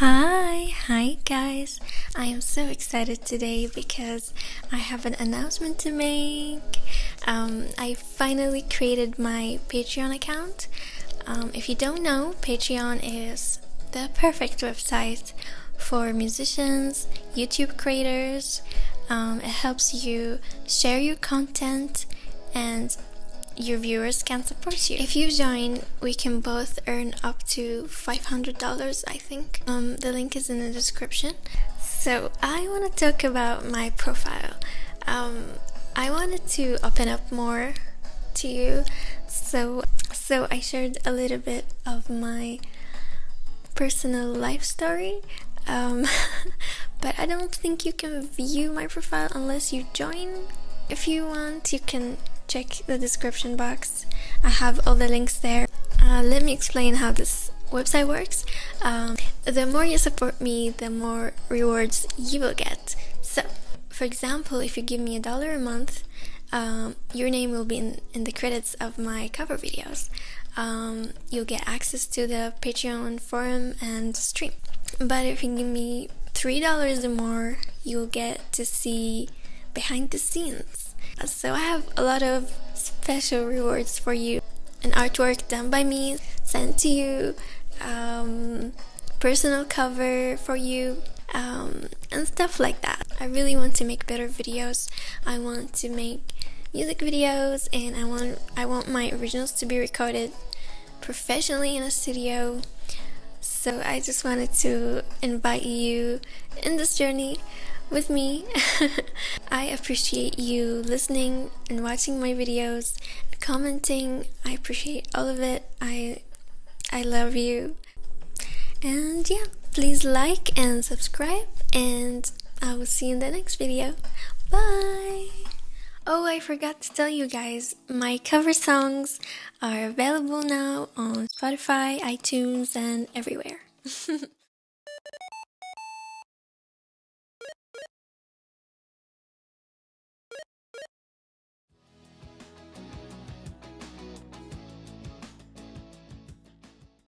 Hi, hi guys. I am so excited today because I have an announcement to make. Um, I finally created my Patreon account. Um, if you don't know, Patreon is the perfect website for musicians, YouTube creators. Um, it helps you share your content and your viewers can support you. If you join, we can both earn up to $500, I think. Um, the link is in the description. So, I want to talk about my profile. Um, I wanted to open up more to you. So, so I shared a little bit of my personal life story. Um, but I don't think you can view my profile unless you join. If you want, you can check the description box. I have all the links there. Uh, let me explain how this website works. Um, the more you support me, the more rewards you will get. So, for example, if you give me a dollar a month, um, your name will be in, in the credits of my cover videos. Um, you'll get access to the Patreon forum and stream. But if you give me $3 or more, you'll get to see behind the scenes so I have a lot of special rewards for you. An artwork done by me, sent to you, um, personal cover for you, um, and stuff like that. I really want to make better videos. I want to make music videos, and I want I want my originals to be recorded professionally in a studio. So I just wanted to invite you in this journey with me. I appreciate you listening and watching my videos, commenting. I appreciate all of it. I I love you. And yeah, please like and subscribe and I will see you in the next video. Bye. Oh, I forgot to tell you guys, my cover songs are available now on Spotify, iTunes, and everywhere.